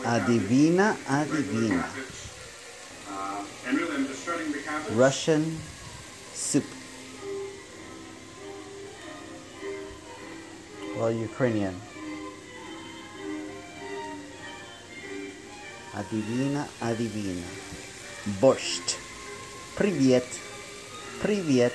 Adivina, adivina. Russian soup. Well, Ukrainian. Adivina, adivina. Borscht. Привет. Привет.